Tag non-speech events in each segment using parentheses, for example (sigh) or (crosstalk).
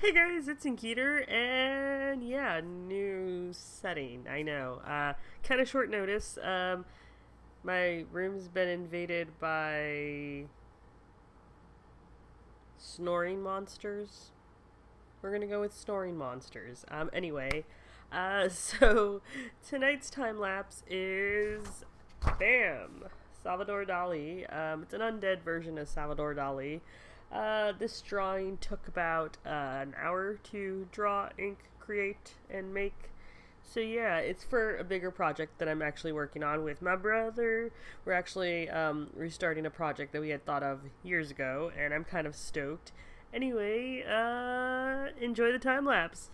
Hey guys, it's Inkeater, and yeah, new setting. I know. Uh, kind of short notice. Um, my room's been invaded by snoring monsters. We're gonna go with snoring monsters. Um, anyway, uh, (laughs) so tonight's time lapse is bam, Salvador Dali. Um, it's an undead version of Salvador Dali. Uh, this drawing took about uh, an hour to draw, ink, create, and make. So yeah, it's for a bigger project that I'm actually working on with my brother. We're actually um, restarting a project that we had thought of years ago, and I'm kind of stoked. Anyway, uh, enjoy the time lapse.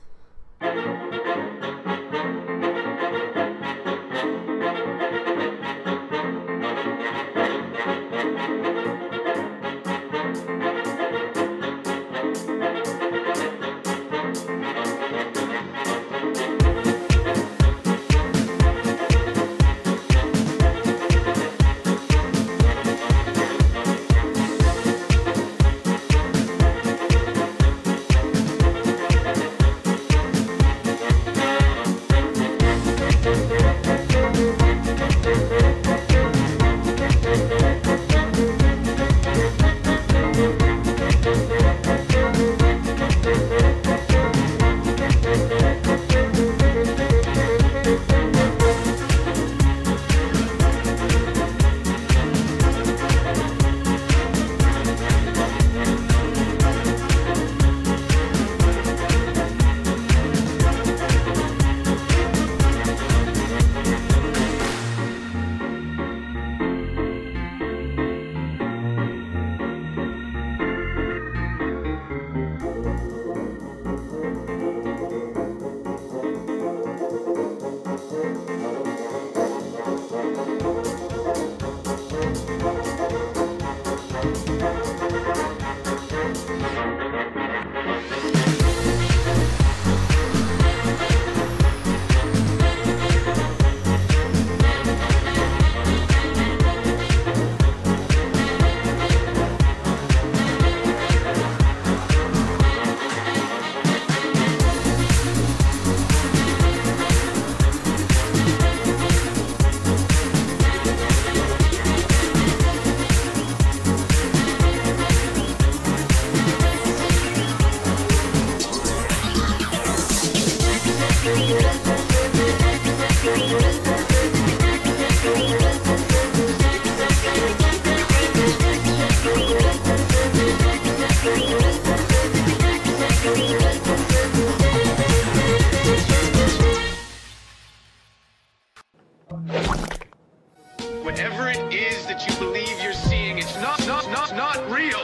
Whatever it is that you believe you're seeing, it's not, not, not, not real.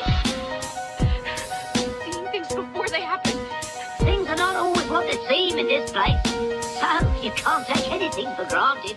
Seeing things before they happen. Things are not always what they seem in this place. You can't take anything for granted.